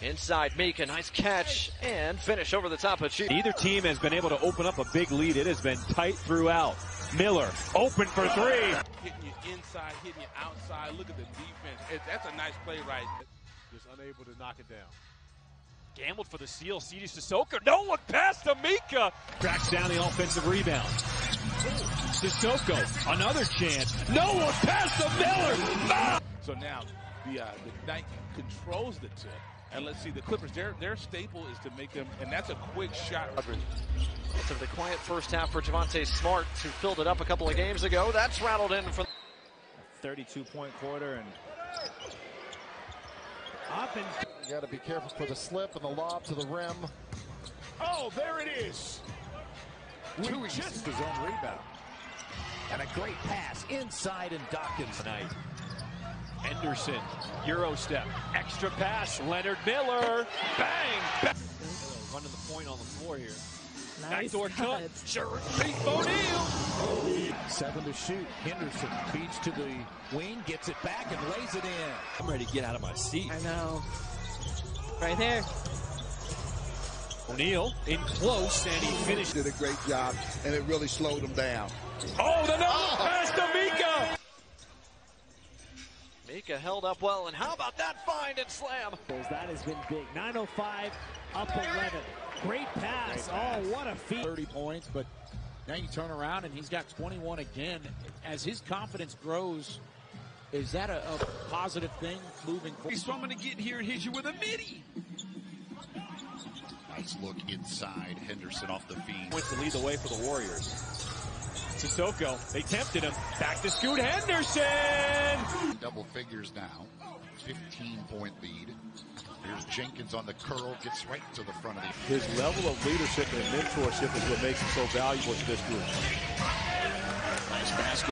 Inside Mika, nice catch and finish over the top of Chief. Either team has been able to open up a big lead. It has been tight throughout. Miller open for three. Hitting you inside, hitting you outside. Look at the defense. It, that's a nice play right Just unable to knock it down. Gambled for the seal. Sidy Cissoko. No look past Amika. Cracks down the offensive rebound. Sissoko. Another chance. No look past the Miller. Ah! So now the uh, the Knight controls the tip. And let's see, the Clippers, their their staple is to make them, and that's a quick shot. Relatively quiet first half for Javonte Smart, who filled it up a couple of games ago. That's rattled in for 32 point quarter and offense. You got to be careful for the slip and the lob to the rim. Oh, there it is. Too easy. Just his own rebound. And a great pass inside and Dawkins. tonight. Henderson, Euro step, extra pass, Leonard Miller, bang, bang. Running the point on the floor here. Nice Backdoor cut, cut. sure, Pete O'Neal. Seven to shoot. Henderson feeds to the wing, gets it back and lays it in. I'm ready to get out of my seat. I know. Right there. O'Neal in close, and he finished. did a great job, and it really slowed him down. Oh, the number oh. pass to Mika. Mika held up well, and how about that find and slam? That has been big. 905 up 11. Great pass. Oh, what a feat. 30 points, but now you turn around and he's got 21 again. As his confidence grows, is that a, a positive thing moving forward? So I'm going to get here and hit you with a midi. Nice look inside. Henderson off the feed. Points to lead the way for the Warriors. Cissoko, they tempted him. Back to Scoot Henderson. Double figures now. 15 point lead. Here's Jenkins on the curl. Gets right to the front of the. His level of leadership and mentorship is what makes him so valuable to this group. Nice basket.